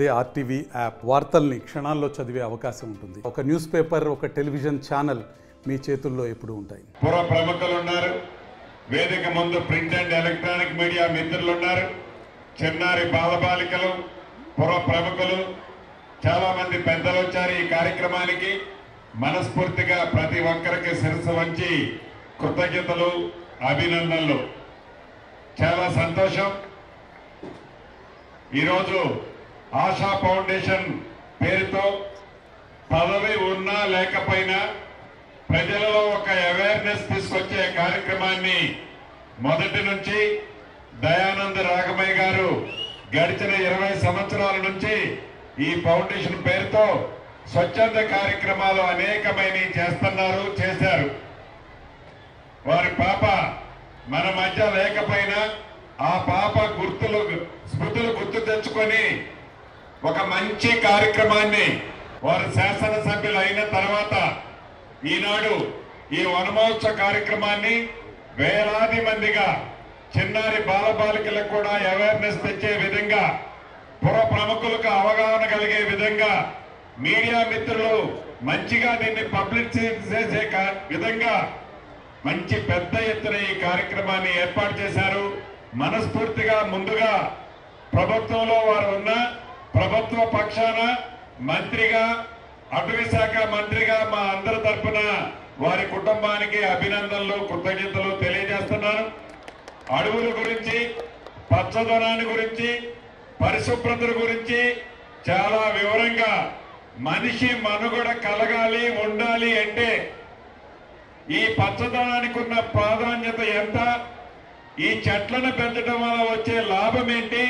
అదే RTV app వార్తల్ని క్షణాల్లో చదివే అవకాశం ఉంటుంది. ఒక న్యూస్ పేపర్ ఒక టెలివిజన్ ఛానల్ మీ చేతుల్లో ఎప్పుడు ఉంటాయి. పుర ప్రముఖులు ఉన్నారు వేదిక ముందు ప్రింట్ అండ్ ఎలక్ట్రానిక్ మీడియా మిత్రులు ఉన్నారు చిన్నారి బాలబాలికలు పుర ప్రముఖులు చాలా మంది పెద్దలు వచ్చారు ఈ కార్యక్రమానికి. మనస్ఫూర్తిగా ప్రతి ఒక్కరికి శిరస్సు వంచి కృతజ్ఞతలు అభినందనలు. చాలా సంతోషం. ఈరోజు ఆశా ఫౌండేషన్ పేరుతో పదవి ఉన్నా లేకపోయినా ప్రజలలో ఒక అవేర్నెస్ తీసుకొచ్చే కార్యక్రమాన్ని మొదటి నుంచి దయానంద రాఘమయ్య గారు గడిచిన ఇరవై సంవత్సరాల నుంచి ఈ ఫౌండేషన్ పేరుతో స్వచ్ఛంద కార్యక్రమాలు అనేకమైన చేస్తున్నారు చేశారు. వారి పాప మన మధ్య లేకపోయినా ఆ పాప గుర్తులు స్మృతులు గుర్తు తెచ్చుకొని ఒక మంచి కార్యక్రమాన్ని వారు శాసనసభ్యులు అయిన తర్వాత ఈనాడు ఈ వనమహోత్సవ కార్యక్రమాన్ని వేలాది మందిగా చిన్నారి బాలబాలికలకు కూడా అవేర్నెస్ తెచ్చే విధంగా పుర ప్రముఖులకు అవగాహన కలిగే విధంగా మీడియా మిత్రులు మంచిగా దీన్ని పబ్లిసిటీ చేసే విధంగా మంచి పెద్ద ఎత్తున ఈ కార్యక్రమాన్ని ఏర్పాటు చేశారు. మనస్ఫూర్తిగా ముందుగా ప్రభుత్వంలో వారు ఉన్న ప్రభుత్వ పక్షాన మంత్రిగా అటవీ శాఖ మంత్రిగా మా అందరి తరపున వారి కుటుంబానికి అభినందనలు కృతజ్ఞతలు తెలియజేస్తున్నాను అడవుల గురించి పచ్చదనాన్ని గురించి పరిశుభ్రత గురించి చాలా వివరంగా మనిషి మనుగడ కలగాలి ఉండాలి అంటే ఈ పచ్చదనానికి ఉన్న ప్రాధాన్యత ఎంత? ఈ చెట్లను పెంచడం వల్ల వచ్చే లాభం ఏంటి?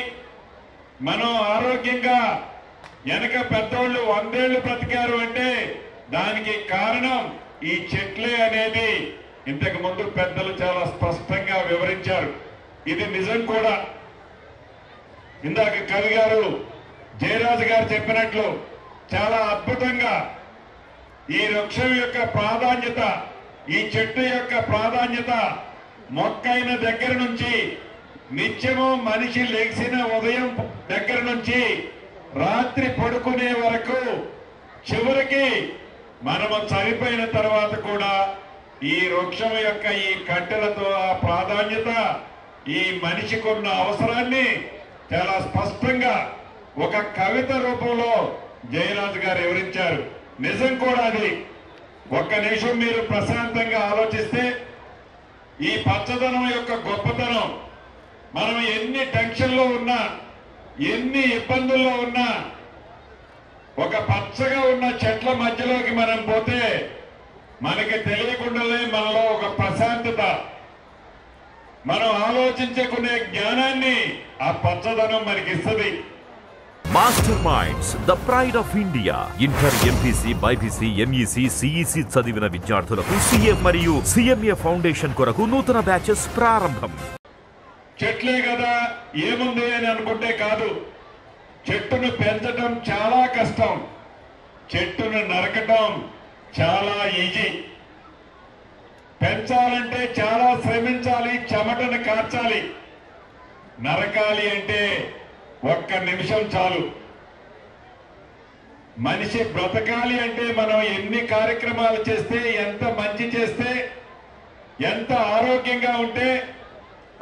మనం ఆరోగ్యంగా వెనక పెద్దోళ్ళు వందేళ్ళు బ్రతికారు అంటే దానికి కారణం ఈ చెట్లే అనేది. ఇంతకు ముందు పెద్దలు చాలా స్పష్టంగా వివరించారు. ఇది నిజం కూడా. ఇందాక కవి గారు జయరాజు గారు చెప్పినట్లు చాలా అద్భుతంగా ఈ వృక్షం యొక్క ప్రాధాన్యత ఈ చెట్టు యొక్క ప్రాధాన్యత మొక్కైన దగ్గర నుంచి నిత్యము మనిషి లెగిసిన ఉదయం దగ్గర నుంచి రాత్రి పడుకునే వరకు చివరికి మనము చనిపోయిన తర్వాత కూడా ఈ వృక్షం యొక్క ఈ కట్టెలతో ఆ ప్రాధాన్యత ఈ మనిషికి ఉన్న అవసరాన్ని చాలా స్పష్టంగా ఒక కవిత రూపంలో జయరాజ్ గారు వివరించారు. నిజం కూడా అది. ఒక్క నిమిషం మీరు ప్రశాంతంగా ఆలోచిస్తే ఈ పచ్చదనం యొక్క గొప్పతనం మనం ఎన్ని టెన్షన్లో ఉన్నా ఎన్ని ఇబ్బందుల్లో ఉన్నా ఒక పచ్చగా ఉన్న చెట్ల మధ్యలోకి మనం పోతే మనకి తెలియకుండానే మనలో ఒక ప్రశాంతత. మనం ఆలోచించుకునే జ్ఞానాన్ని ఆ పచ్చదనం మనకి ఇస్తుంది Master Minds the pride of India inter MPC BiPC MEC CEC చదివిన విద్యార్థులకు సీఎం మరియు సిఎంఏ ఫౌండేషన్ కొరకు నూతన బ్యాచెస్ ప్రారంభం. చెట్లే కదా ఏముంది అని అనుకుంటే కాదు. చెట్టును పెంచడం చాలా కష్టం. చెట్టును నరకటం చాలా ఈజీ. పెంచాలంటే చాలా శ్రమించాలి చెమటను కార్చాలి. నరకాలి అంటే ఒక్క నిమిషం చాలు. మనిషి బ్రతకాలి అంటే మనం ఎన్ని కార్యక్రమాలు చేస్తే ఎంత మంచి చేస్తే ఎంత ఆరోగ్యంగా ఉంటే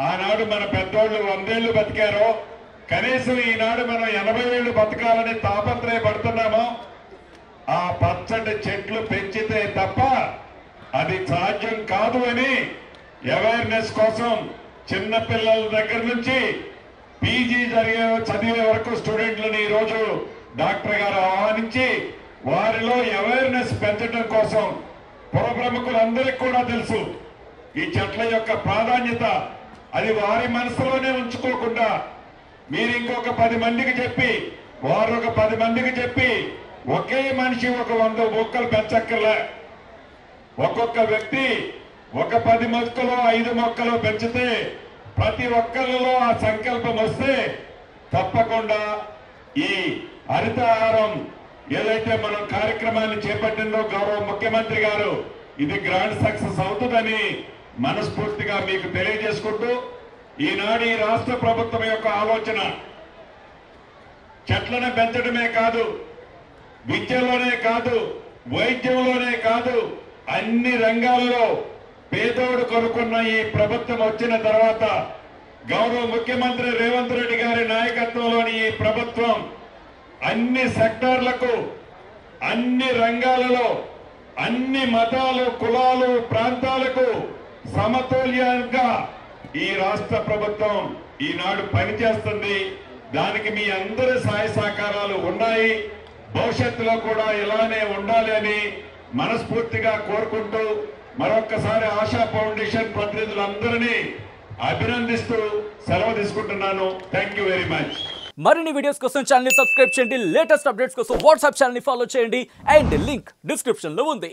ఆనాడు మన పెద్దోళ్ళు వందేళ్ళు బతికారో కనీసం ఈనాడు మనం ఎనభై ఏళ్ళు బతకాలని తాపత్రయపడుతున్నామో ఆ పచ్చటి చెట్లు పెంచితే తప్ప అది సాధ్యం కాదు అని అవేర్నెస్ కోసం చిన్న పిల్లల దగ్గర నుంచి పీజీ జరిగే చదివే వరకు స్టూడెంట్లను ఈ రోజు డాక్టర్ గారు ఆహ్వానించి వారిలో అవేర్నెస్ పెంచడం కోసం పురప్రముఖులందరికీ కూడా తెలుసు. ఈ చెట్ల యొక్క ప్రాధాన్యత అది వారి మనసులోనే ఉంచుకోకుండా మీరు ఇంకొక పది మందికి చెప్పి వారు ఒక పది మందికి చెప్పి ఒకే మనిషి ఒక వంద మొక్కలు పెంచక్కర్లే. ఒక్కొక్క వ్యక్తి ఒక పది మొక్కలు ఐదు మొక్కలు పెంచితే ప్రతి ఒక్కరిలో ఆ సంకల్పం వస్తే తప్పకుండా ఈ హరితహారం ఏదైతే మనం కార్యక్రమాన్ని చేపట్టిందో గౌరవ ముఖ్యమంత్రి గారు ఇది గ్రాండ్ సక్సెస్ అవుతుందని మనస్ఫూర్తిగా మీకు తెలియజేసుకుంటూ ఈనాడు ఈ రాష్ట్ర ప్రభుత్వం యొక్క ఆలోచన చెట్లను పెంచడమే కాదు విద్యలోనే కాదు వైద్యంలోనే కాదు అన్ని రంగాలలో పేదోడు కొనుక్కున్న ఈ ప్రభుత్వం వచ్చిన తర్వాత గౌరవ ముఖ్యమంత్రి రేవంత్ రెడ్డి గారి నాయకత్వంలోని ఈ ప్రభుత్వం అన్ని సెక్టార్లకు అన్ని రంగాలలో అన్ని మతాలు కులాలు ప్రాంతాలకు సమతుల్యంగా ఈ రాష్ట్ర ప్రభుత్వం ఈనాడు పనిచేస్తుంది. దానికి మీ అందరి సహాయ సహకారాలు ఉన్నాయి. భవిష్యత్తులో కూడా ఇలానే ఉండాలి అని మనస్ఫూర్తిగా కోరుకుంటూ మరొక్కసారి ఆశా ఫౌండేషన్ ప్రతినిధులందరినీ అభినందిస్తూ సెలవు తీసుకుంటున్నాను. థ్యాంక్ యూ వెరీ మచ్ మరిన్ని వీడియోస్ కోసం ఛానల్ సబ్స్క్రైబ్ చేయండి. లేటెస్ట్ అప్డేట్స్ కోసం వాట్సాప్ ఛానల్ ఫాలో చేయండి. అండ్ లింక్ డిస్క్రిప్షన్లో ఉంది.